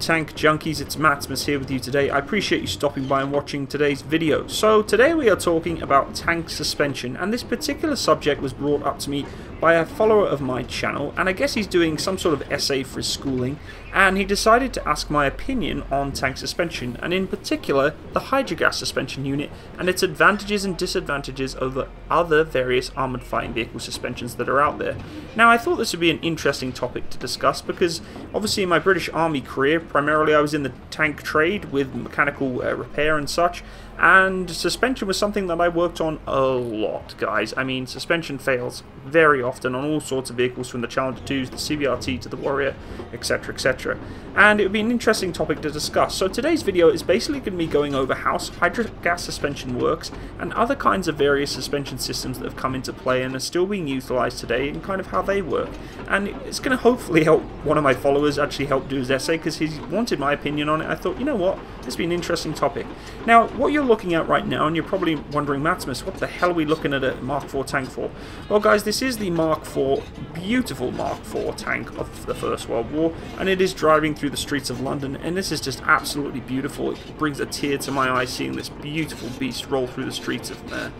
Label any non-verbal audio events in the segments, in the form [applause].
Tank junkies, it's Matsimus here with you today. I appreciate you stopping by and watching today's video. So today we are talking about tank suspension and this particular subject was brought up to me by a follower of my channel and I guess he's doing some sort of essay for his schooling and he decided to ask my opinion on tank suspension and in particular the Hydrogas suspension unit and its advantages and disadvantages over other various armoured fighting vehicle suspensions that are out there. Now I thought this would be an interesting topic to discuss because obviously in my British Army career primarily I was in the tank trade with mechanical uh, repair and such and suspension was something that I worked on a lot, guys. I mean, suspension fails very often on all sorts of vehicles from the Challenger 2s, the CVRT to the Warrior, etc, etc. And it would be an interesting topic to discuss. So today's video is basically going to be going over how hydrogas suspension works and other kinds of various suspension systems that have come into play and are still being utilized today and kind of how they work. And it's going to hopefully help one of my followers actually help do his essay because he wanted my opinion on it. I thought, you know what, this would be an interesting topic. Now, what you're looking at right now, and you're probably wondering, Matsimus, what the hell are we looking at a Mark IV tank for? Well, guys, this is the Mark IV, beautiful Mark IV tank of the First World War, and it is driving through the streets of London, and this is just absolutely beautiful. It brings a tear to my eye seeing this beautiful beast roll through the streets of, uh,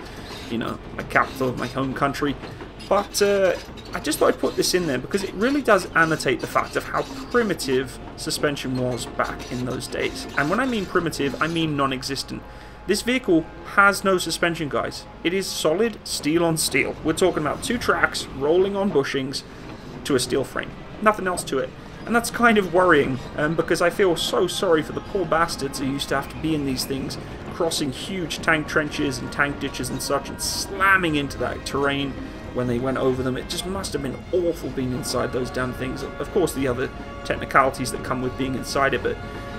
you know, my capital of my home country. But uh, I just thought I'd put this in there because it really does annotate the fact of how primitive suspension was back in those days. And when I mean primitive, I mean non-existent. This vehicle has no suspension, guys. It is solid steel on steel. We're talking about two tracks rolling on bushings to a steel frame. Nothing else to it. And that's kind of worrying um, because I feel so sorry for the poor bastards who used to have to be in these things, crossing huge tank trenches and tank ditches and such, and slamming into that terrain when they went over them. It just must have been awful being inside those damn things. Of course, the other technicalities that come with being inside it, but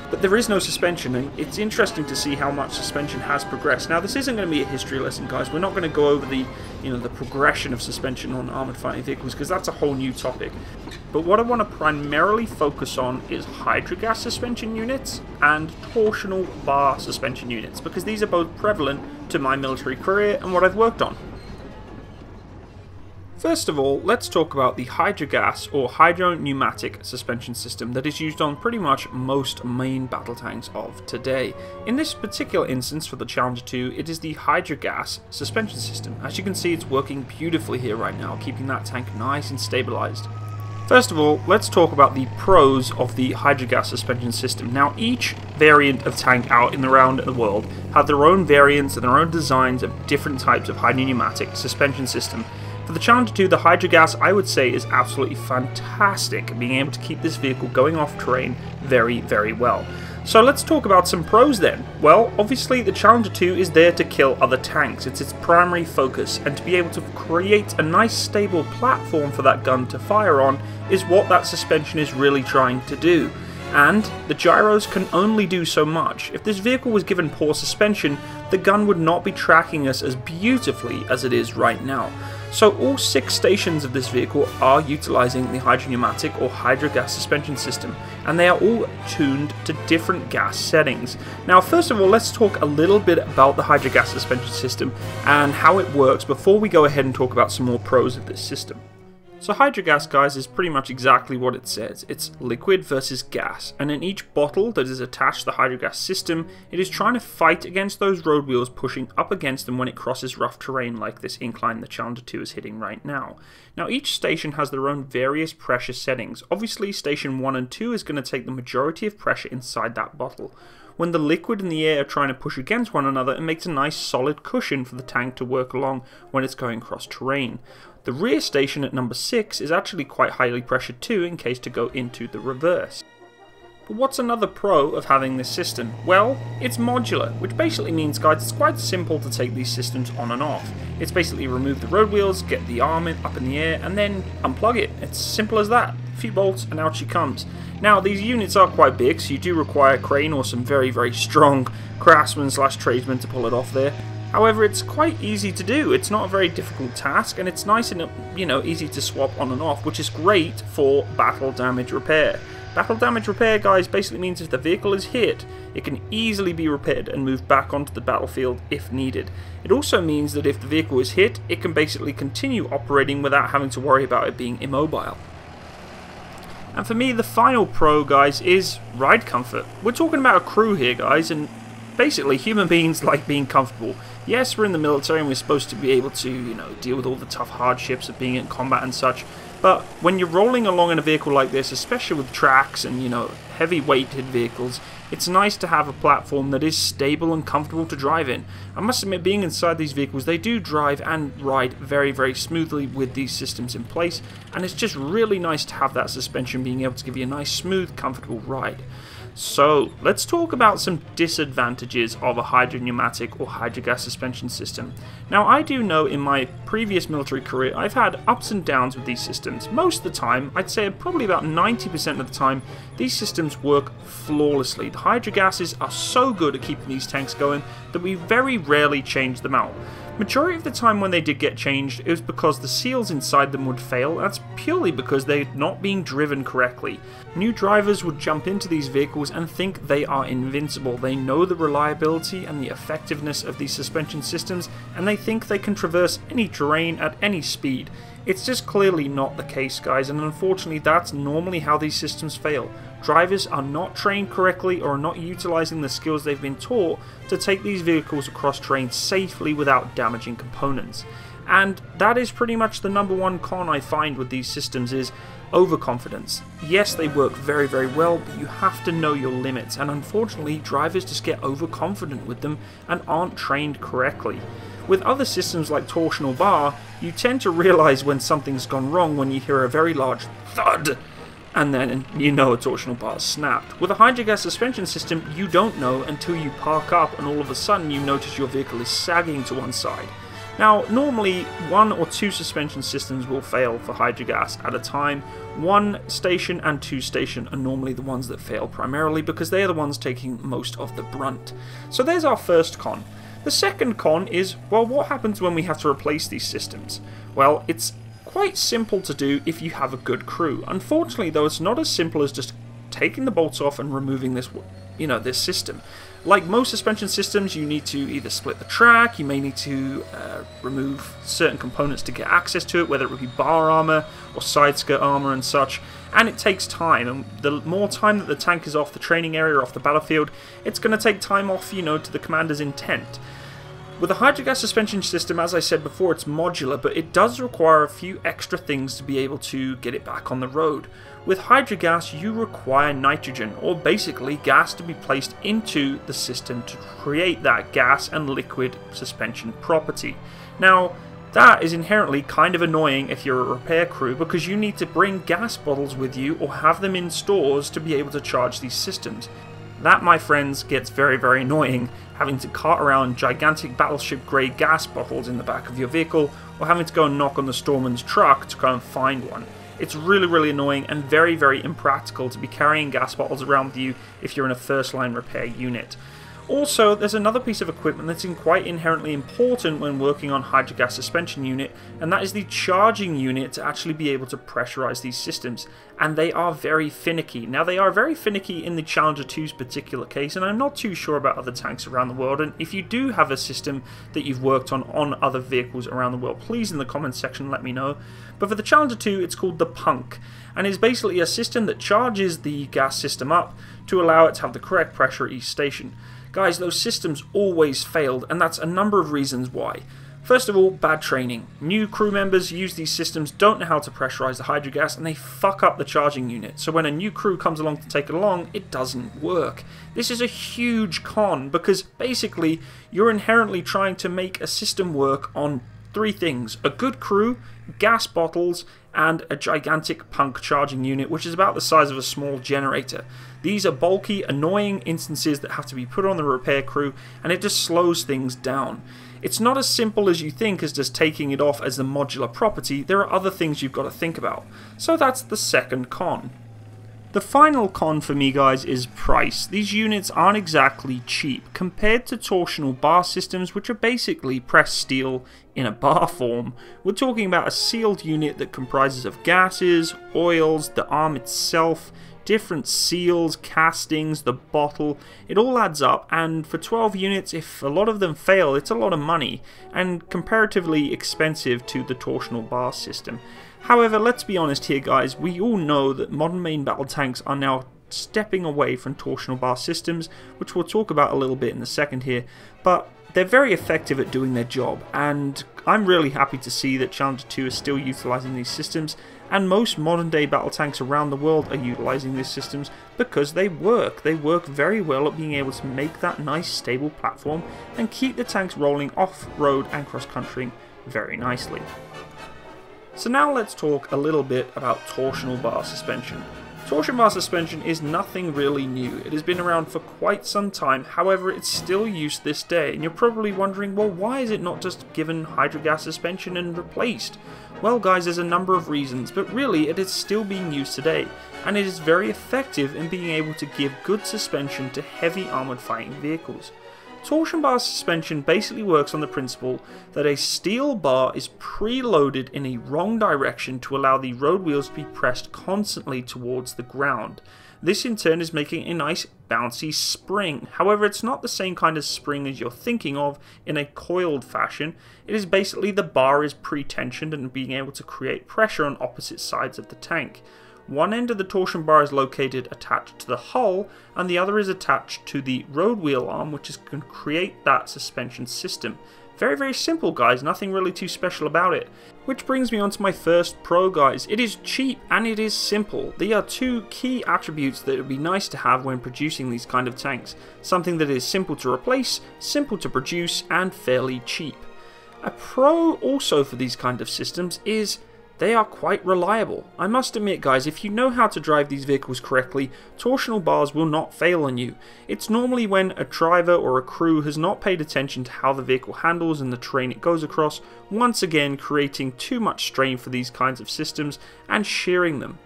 but there is no suspension, and it's interesting to see how much suspension has progressed. Now, this isn't going to be a history lesson, guys. We're not going to go over the, you know, the progression of suspension on armored fighting vehicles because that's a whole new topic. But what I want to primarily focus on is hydrogas suspension units and torsional bar suspension units because these are both prevalent to my military career and what I've worked on. First of all, let's talk about the hydrogas or hydropneumatic suspension system that is used on pretty much most main battle tanks of today. In this particular instance for the Challenger 2, it is the hydrogas suspension system. As you can see, it's working beautifully here right now, keeping that tank nice and stabilized. First of all, let's talk about the pros of the hydrogas suspension system. Now, each variant of tank out in the round the world have their own variants and their own designs of different types of hydropneumatic suspension system. For the Challenger 2, the Hydrogas I would say is absolutely fantastic, being able to keep this vehicle going off terrain very, very well. So let's talk about some pros then. Well, obviously the Challenger 2 is there to kill other tanks, it's its primary focus, and to be able to create a nice stable platform for that gun to fire on is what that suspension is really trying to do. And the gyros can only do so much. If this vehicle was given poor suspension, the gun would not be tracking us as beautifully as it is right now. So all six stations of this vehicle are utilizing the hydropneumatic or hydrogas suspension system, and they are all tuned to different gas settings. Now first of all, let's talk a little bit about the hydrogas suspension system and how it works before we go ahead and talk about some more pros of this system. So hydrogas, guys, is pretty much exactly what it says. It's liquid versus gas, and in each bottle that is attached to the hydrogas system, it is trying to fight against those road wheels pushing up against them when it crosses rough terrain like this incline the Challenger 2 is hitting right now. Now each station has their own various pressure settings. Obviously station 1 and 2 is going to take the majority of pressure inside that bottle. When the liquid and the air are trying to push against one another, it makes a nice solid cushion for the tank to work along when it's going across terrain. The rear station at number 6 is actually quite highly pressured too in case to go into the reverse. But what's another pro of having this system? Well, it's modular, which basically means, guys, it's quite simple to take these systems on and off. It's basically remove the road wheels, get the arm up in the air, and then unplug it. It's simple as that. A few bolts, and out she comes. Now, these units are quite big, so you do require a crane or some very, very strong craftsmen slash tradesmen to pull it off there. However, it's quite easy to do. It's not a very difficult task, and it's nice and you know easy to swap on and off, which is great for battle damage repair. Battle damage repair, guys, basically means if the vehicle is hit, it can easily be repaired and moved back onto the battlefield if needed. It also means that if the vehicle is hit, it can basically continue operating without having to worry about it being immobile. And for me, the final pro, guys, is ride comfort. We're talking about a crew here, guys, and basically human [laughs] beings like being comfortable. Yes, we're in the military and we're supposed to be able to, you know, deal with all the tough hardships of being in combat and such. But when you're rolling along in a vehicle like this, especially with tracks and, you know, heavy weighted vehicles, it's nice to have a platform that is stable and comfortable to drive in. I must admit, being inside these vehicles, they do drive and ride very, very smoothly with these systems in place, and it's just really nice to have that suspension being able to give you a nice, smooth, comfortable ride. So, let's talk about some disadvantages of a hydropneumatic or hydrogas suspension system. Now, I do know in my previous military career, I've had ups and downs with these systems. Most of the time, I'd say probably about 90% of the time, these systems work flawlessly. The hydrogases are so good at keeping these tanks going that we very rarely change them out. Majority of the time when they did get changed, it was because the seals inside them would fail. That's purely because they're not being driven correctly. New drivers would jump into these vehicles and think they are invincible. They know the reliability and the effectiveness of these suspension systems, and they think they can traverse any terrain at any speed. It's just clearly not the case, guys, and unfortunately, that's normally how these systems fail. Drivers are not trained correctly or are not utilizing the skills they've been taught to take these vehicles across terrain safely without damaging components. And that is pretty much the number one con I find with these systems is overconfidence. Yes, they work very, very well, but you have to know your limits, and unfortunately, drivers just get overconfident with them and aren't trained correctly. With other systems like torsional bar, you tend to realize when something's gone wrong when you hear a very large thud and then you know a torsional bar snapped. With a hydrogas suspension system, you don't know until you park up and all of a sudden you notice your vehicle is sagging to one side. Now, normally one or two suspension systems will fail for hydrogas at a time. One station and two station are normally the ones that fail primarily because they are the ones taking most of the brunt. So there's our first con. The second con is, well, what happens when we have to replace these systems? Well, it's quite simple to do if you have a good crew. Unfortunately, though, it's not as simple as just taking the bolts off and removing this, you know, this system. Like most suspension systems, you need to either split the track, you may need to uh, remove certain components to get access to it, whether it would be bar armor or side skirt armor and such, and it takes time. And the more time that the tank is off the training area or off the battlefield, it's going to take time off, you know, to the commander's intent. With the hydrogas suspension system, as I said before, it's modular, but it does require a few extra things to be able to get it back on the road. With hydrogas, you require nitrogen, or basically gas to be placed into the system to create that gas and liquid suspension property. Now, that is inherently kind of annoying if you're a repair crew because you need to bring gas bottles with you or have them in stores to be able to charge these systems. That, my friends, gets very, very annoying, having to cart around gigantic battleship grade gas bottles in the back of your vehicle, or having to go and knock on the storeman's truck to go and find one. It's really, really annoying and very, very impractical to be carrying gas bottles around with you if you're in a first line repair unit. Also, there's another piece of equipment that's in quite inherently important when working on hydrogas suspension unit, and that is the charging unit to actually be able to pressurize these systems. And they are very finicky. Now, they are very finicky in the Challenger 2's particular case, and I'm not too sure about other tanks around the world. And if you do have a system that you've worked on on other vehicles around the world, please in the comments section let me know. But for the Challenger 2, it's called the Punk, and is basically a system that charges the gas system up to allow it to have the correct pressure at each station. Guys, those systems always failed, and that's a number of reasons why. First of all, bad training. New crew members use these systems, don't know how to pressurize the hydrogas, and they fuck up the charging unit. So when a new crew comes along to take it along, it doesn't work. This is a huge con because basically you're inherently trying to make a system work on three things a good crew, gas bottles, and a gigantic punk charging unit, which is about the size of a small generator. These are bulky, annoying instances that have to be put on the repair crew, and it just slows things down. It's not as simple as you think as just taking it off as a modular property, there are other things you've got to think about. So that's the second con. The final con for me guys is price. These units aren't exactly cheap compared to torsional bar systems which are basically pressed steel in a bar [laughs] form. We're talking about a sealed unit that comprises of gases, oils, the arm itself, different seals, castings, the bottle, it all adds up and for 12 units if a lot of them fail it's a lot of money and comparatively expensive to the torsional bar system. However, let's be honest here guys, we all know that modern main battle tanks are now stepping away from torsional bar systems, which we'll talk about a little bit in a second here, but they're very effective at doing their job, and I'm really happy to see that Challenger 2 is still utilising these systems, and most modern day battle tanks around the world are utilising these systems because they work. They work very well at being able to make that nice stable platform and keep the tanks rolling off-road and cross-country very nicely. So now let's talk a little bit about torsional bar suspension. Torsion bar suspension is nothing really new. It has been around for quite some time, however it's still used this day, and you're probably wondering, well why is it not just given hydrogas suspension and replaced? Well guys, there's a number of reasons, but really it is still being used today, and it is very effective in being able to give good suspension to heavy armoured fighting vehicles. Torsion bar suspension basically works on the principle that a steel bar is preloaded in a wrong direction to allow the road wheels to be pressed constantly towards the ground. This in turn is making a nice bouncy spring. However, it's not the same kind of spring as you're thinking of in a coiled fashion. It is basically the bar is pre-tensioned and being able to create pressure on opposite sides of the tank. One end of the torsion bar is located attached to the hull, and the other is attached to the road wheel arm, which is can create that suspension system. Very, very simple, guys. Nothing really too special about it. Which brings me on to my first pro, guys. It is cheap and it is simple. They are two key attributes that would be nice to have when producing these kind of tanks. Something that is simple to replace, simple to produce, and fairly cheap. A pro also for these kind of systems is they are quite reliable. I must admit guys, if you know how to drive these vehicles correctly, torsional bars will not fail on you. It's normally when a driver or a crew has not paid attention to how the vehicle handles and the terrain it goes across, once again creating too much strain for these kinds of systems and shearing them.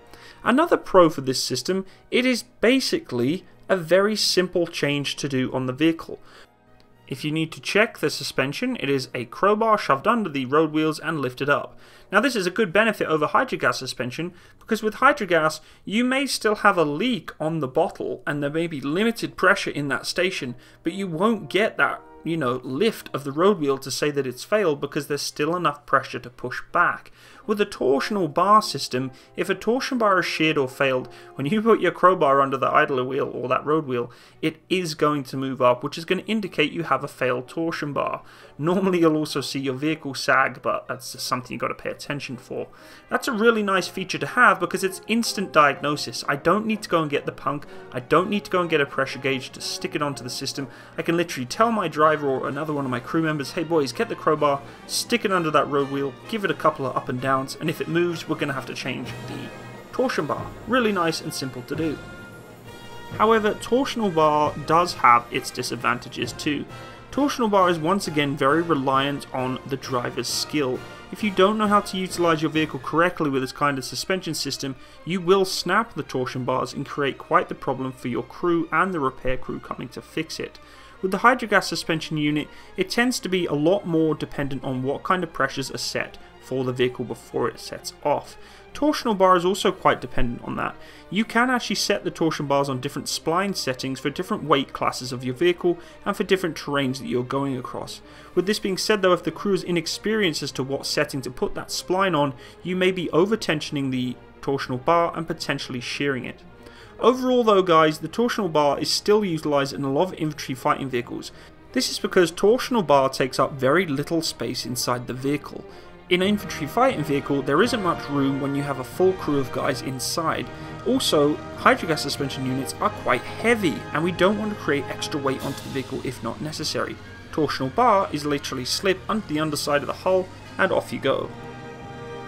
Another pro for this system, it is basically a very simple change to do on the vehicle. If you need to check the suspension, it is a crowbar shoved under the road wheels and lifted up. Now this is a good benefit over hydrogas suspension because with hydrogas you may still have a leak on the bottle and there may be limited pressure in that station but you won't get that you know, lift of the road wheel to say that it's failed because there's still enough pressure to push back. With a torsional bar system, if a torsion bar is sheared or failed, when you put your crowbar under the idler wheel or that road wheel, it is going to move up, which is going to indicate you have a failed torsion bar. Normally you'll also see your vehicle sag, but that's just something you've got to pay attention for. That's a really nice feature to have because it's instant diagnosis. I don't need to go and get the punk, I don't need to go and get a pressure gauge to stick it onto the system. I can literally tell my driver or another one of my crew members, hey boys, get the crowbar, stick it under that road wheel, give it a couple of up and down and if it moves, we're going to have to change the torsion bar. Really nice and simple to do. However, torsional bar does have its disadvantages too. Torsional bar is once again very reliant on the driver's skill. If you don't know how to utilize your vehicle correctly with this kind of suspension system, you will snap the torsion bars and create quite the problem for your crew and the repair crew coming to fix it. With the hydrogas suspension unit, it tends to be a lot more dependent on what kind of pressures are set for the vehicle before it sets off. Torsional bar is also quite dependent on that. You can actually set the torsion bars on different spline settings for different weight classes of your vehicle and for different terrains that you're going across. With this being said though, if the crew is inexperienced as to what setting to put that spline on, you may be over tensioning the torsional bar and potentially shearing it. Overall though guys, the torsional bar is still utilised in a lot of infantry fighting vehicles. This is because torsional bar takes up very little space inside the vehicle. In an infantry fighting vehicle, there isn't much room when you have a full crew of guys inside. Also, hydrogas suspension units are quite heavy, and we don't want to create extra weight onto the vehicle if not necessary. Torsional bar is literally slip under the underside of the hull, and off you go.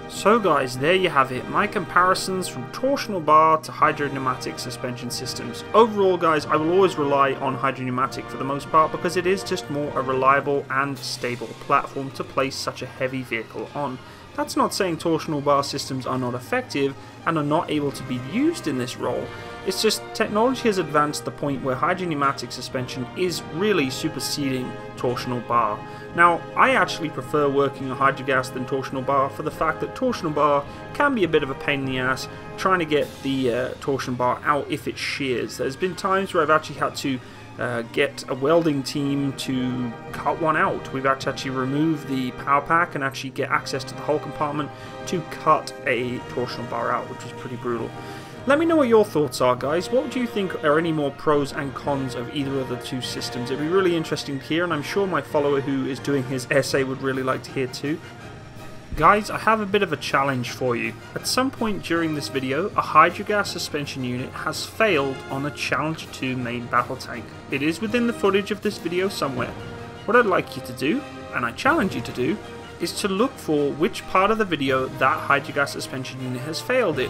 So guys, there you have it, my comparisons from torsional bar to hydropneumatic suspension systems. Overall guys, I will always rely on hydropneumatic for the most part because it is just more a reliable and stable platform to place such a heavy vehicle on. That's not saying torsional bar systems are not effective and are not able to be used in this role. It's just technology has advanced to the point where hydropneumatic suspension is really superseding torsional bar. Now, I actually prefer working on hydrogas than torsional bar for the fact that torsional bar can be a bit of a pain in the ass trying to get the uh, torsion bar out if it shears. There's been times where I've actually had to uh, get a welding team to cut one out. We've had to actually remove the power pack and actually get access to the whole compartment to cut a torsional bar out, which was pretty brutal. Let me know what your thoughts are, guys. What do you think are any more pros and cons of either of the two systems? It'd be really interesting to hear, and I'm sure my follower who is doing his essay would really like to hear too. Guys, I have a bit of a challenge for you. At some point during this video, a Hydrogas suspension unit has failed on a Challenger 2 main battle tank. It is within the footage of this video somewhere. What I'd like you to do, and I challenge you to do, is to look for which part of the video that Hydrogas suspension unit has failed in.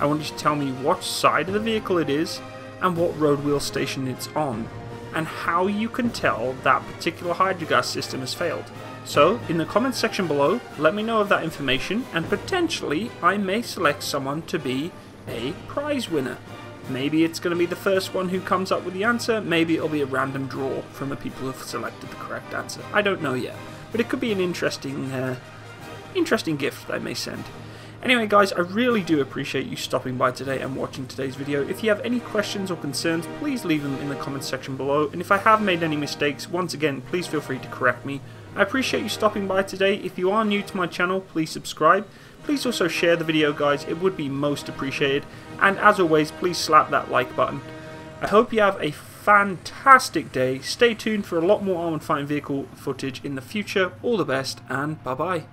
I want you to tell me what side of the vehicle it is and what road wheel station it's on and how you can tell that particular hydrogas system has failed. So, in the comments section below, let me know of that information and potentially I may select someone to be a prize winner. Maybe it's going to be the first one who comes up with the answer, maybe it'll be a random draw from the people who've selected the correct answer. I don't know yet, but it could be an interesting, uh, interesting gift I may send. Anyway guys, I really do appreciate you stopping by today and watching today's video. If you have any questions or concerns, please leave them in the comments section below. And if I have made any mistakes, once again, please feel free to correct me. I appreciate you stopping by today. If you are new to my channel, please subscribe. Please also share the video guys, it would be most appreciated. And as always, please slap that like button. I hope you have a fantastic day. Stay tuned for a lot more Armoured Fighting Vehicle footage in the future. All the best and bye bye.